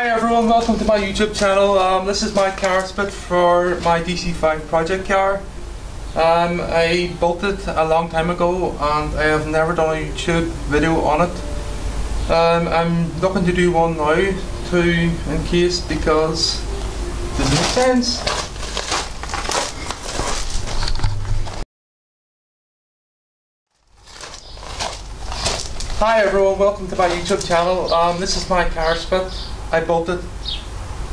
Hi everyone, welcome to my YouTube channel. Um, this is my car spit for my DC5 project car. Um, I built it a long time ago and I have never done a YouTube video on it. Um, I'm looking to do one now too in case because it makes sense. Hi everyone, welcome to my YouTube channel. Um, this is my car spit. I built it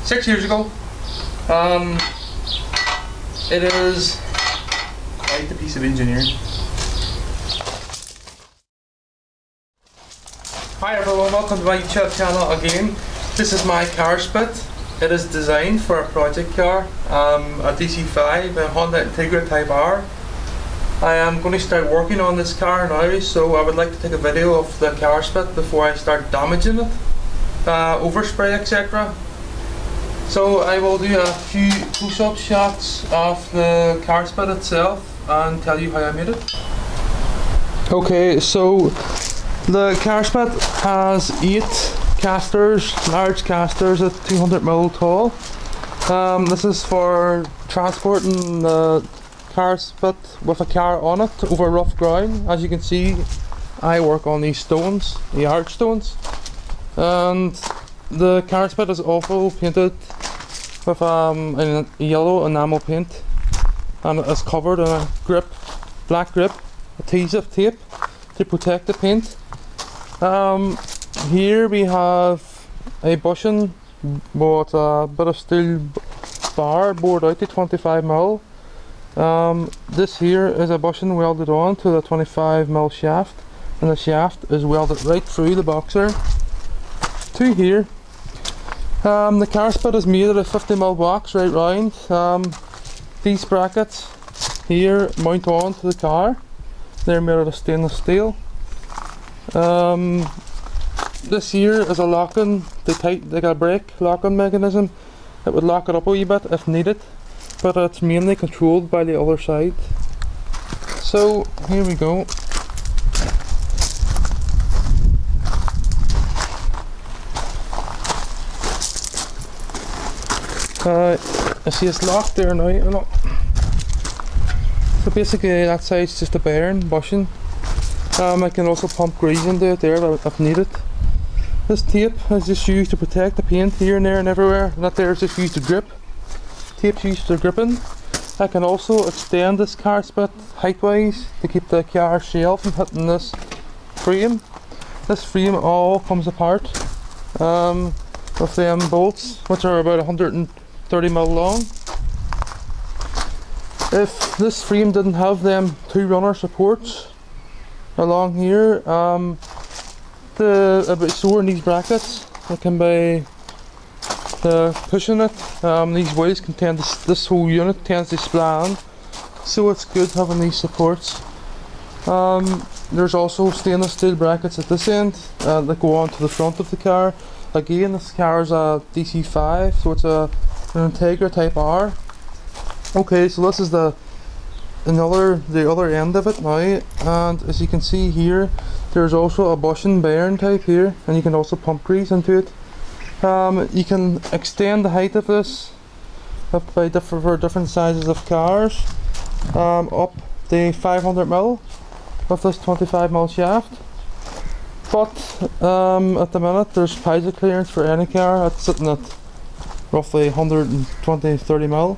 six years ago. Um, it is quite a piece of engineering. Hi everyone, welcome to my YouTube channel again. This is my car spit. It is designed for a project car, um, a DC5, a Honda Integra Type R. I am going to start working on this car now so I would like to take a video of the car spit before I start damaging it, uh, overspray etc. So I will do a few close-up shots of the car spit itself and tell you how I made it. Okay, so the car spit has 8 casters, large casters at 200mm tall. Um, this is for transporting the car spit with a car on it over rough ground. As you can see, I work on these stones, the arch stones. And the car spit is also painted with um, a yellow enamel paint. And it is covered in a grip, black grip, adhesive tape to protect the paint. Um, here we have a bushing with a bit of steel bar bored out to 25mm um, this here is a bushing welded on to the 25mm shaft. And the shaft is welded right through the boxer to here. Um, the car spit is made out of 50mm box right round. Um, these brackets here mount on to the car. They're made out of stainless steel. Um, this here is a locking, they tight, they got a brake locking mechanism. It would lock it up a wee bit if needed but it's mainly controlled by the other side. So here we go. Uh, I see it's locked there now. So basically that side's just a bearing, bushing. Um, I can also pump grease into it there if needed. This tape is just used to protect the paint here and there and everywhere. And that there is just used to grip tape's used for gripping. I can also extend this car spit height-wise to keep the car shell from hitting this frame. This frame all comes apart um, with them bolts, which are about 130 mil long. If this frame didn't have them two runner supports along here, um, the a bit sore in these brackets, it can be uh, pushing it. Um, these wheels can tend to, this whole unit tends to splan, so it's good having these supports. Um, there's also stainless steel brackets at this end uh, that go on to the front of the car. Again, this car is a DC5, so it's a an Integra Type R. Okay, so this is the another the other end of it now, and as you can see here, there's also a bushing bearing type here, and you can also pump grease into it. Um, you can extend the height of this up by different for different sizes of cars um, up the 500 mil with this 25 mil shaft. But um, at the minute there's pilot clearance for any car. It's sitting at roughly 120 30 mil.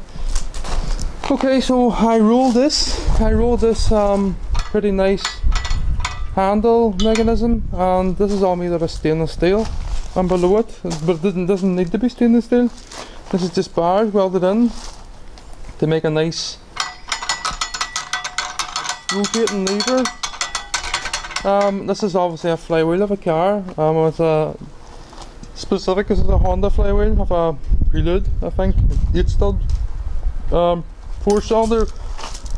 Okay, so I rolled this. I rolled this um, pretty nice handle mechanism, and this is all made of stainless steel and below it, but it doesn't, doesn't need to be stainless steel. This is just bars welded in to make a nice rotating lever. Um, this is obviously a flywheel of a car. Um, it's a specific. This is a Honda flywheel of a Prelude, I think, eight stud, um, four cylinder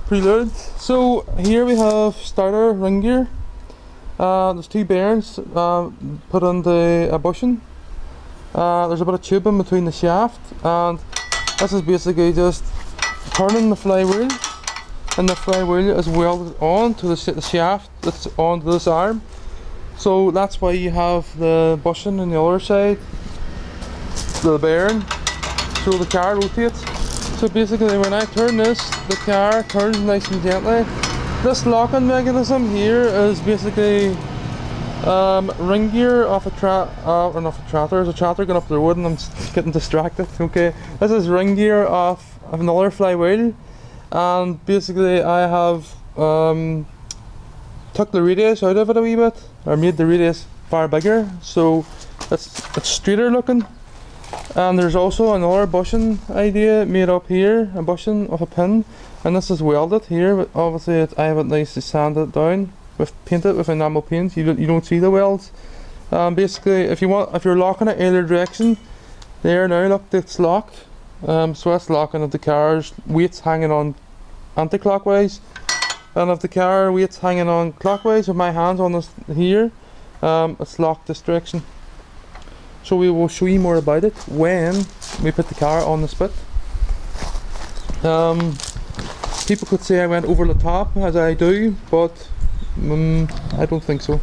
Prelude. So here we have starter ring gear. Uh, there's two bearings uh, put on the a bushing. Uh, there's a bit of tubing between the shaft and this is basically just turning the flywheel and the flywheel is welded on to the, the shaft that's onto this arm. So that's why you have the bushing on the other side. the bearing so the car rotates. So basically when I turn this, the car turns nice and gently. This locking mechanism here is basically um, ring gear off a tra uh, or not a tractor, there's a tractor going up the road and I'm getting distracted, okay. This is ring gear off another flywheel and basically I have um, took the radius out of it a wee bit or made the radius far bigger so it's, it's straighter looking and there's also another bushing idea made up here a bushing of a pin and this is welded here but obviously it, I have it nicely sanded down with painted with enamel paint. You don't, you don't see the welds. Um, basically if you want if you're locking it either direction there now look it's locked. Um, so that's locking of the car's weights hanging on anti-clockwise. And if the car weights hanging on clockwise with my hands on this here um, it's locked this direction so we will show you more about it when we put the car on the spit um, people could say I went over the top as I do but um, I don't think so.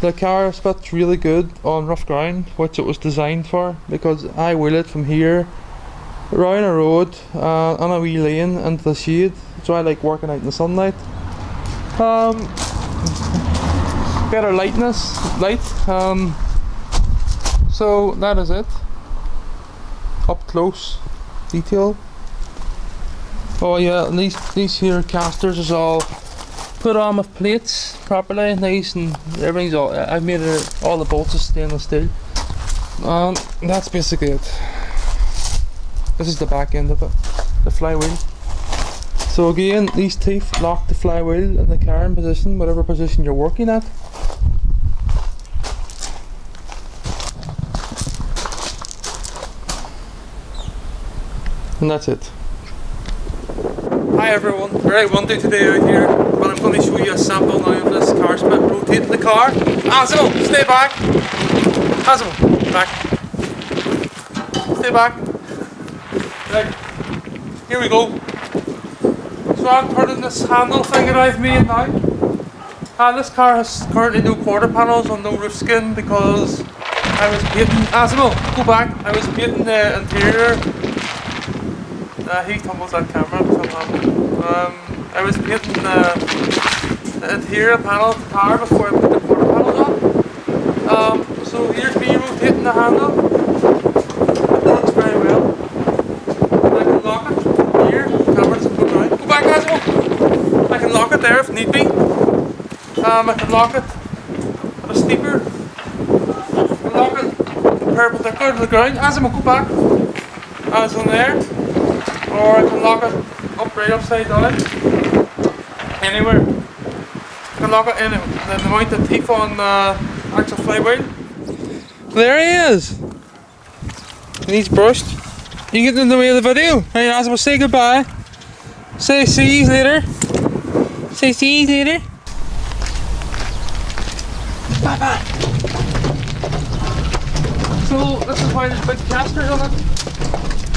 The car spit's really good on rough ground which it was designed for because I wheel it from here around a road uh, on a wee lane into the shade so I like working out in the sunlight. Um, better lightness light um, so that is it. Up close. Detail. Oh yeah these these here casters is all put on with plates properly nice and everything's all I've made it all the bolts of stainless steel. And that's basically it. This is the back end of it, the flywheel. So again, these teeth lock the flywheel in the car in position, whatever position you're working at. And that's it. Hi everyone, very day today out here, but I'm going to show you a sample now of this car spit rotating the car. Azimo, stay back! Azimo, back. Stay back. Right, here we go. So I'm turning this handle thing that I've made now. And this car has currently no quarter panels on no roof skin because I was painting, Azimo, go back, I was painting the interior. Uh, he tumbles that camera Um, I was painting the, the panel of the car before I put the quarter panels on. Um, so here's me rotating the handle. It works very well. I can lock it here. Camera's going. Go back. I can lock it there if need be. Um, I can lock it a steeper. I can lock it perpendicular to the ground as I'm go back as on there. Or I can lock it up right upside down. Anywhere. I can lock it in and then mount the teeth on the actual flywheel. There he is! And he's brushed. You get in the way of the video. Hey, as well say goodbye. Say see you later. Say see you later. Bye bye. So this is why there's big casters on it.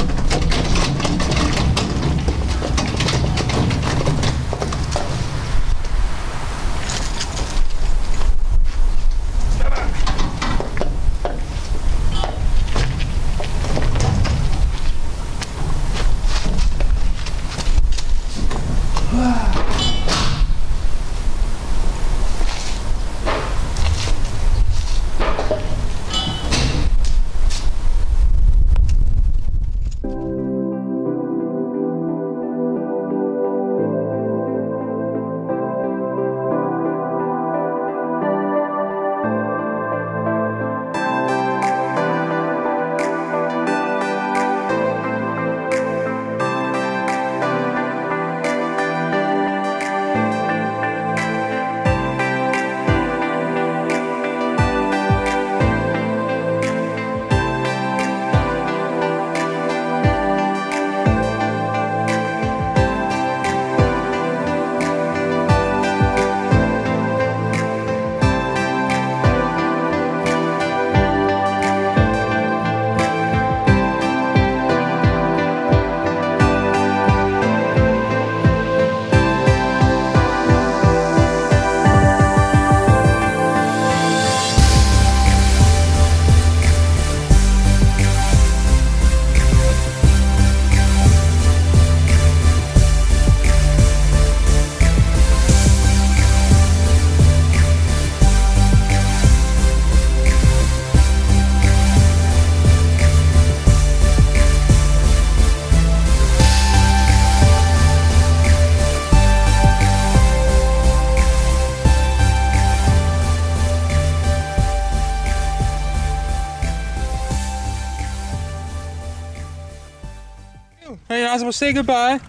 Guys. We'll say goodbye.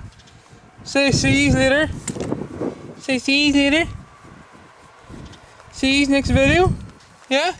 Say see you later. Say see you later. See you next video. Yeah?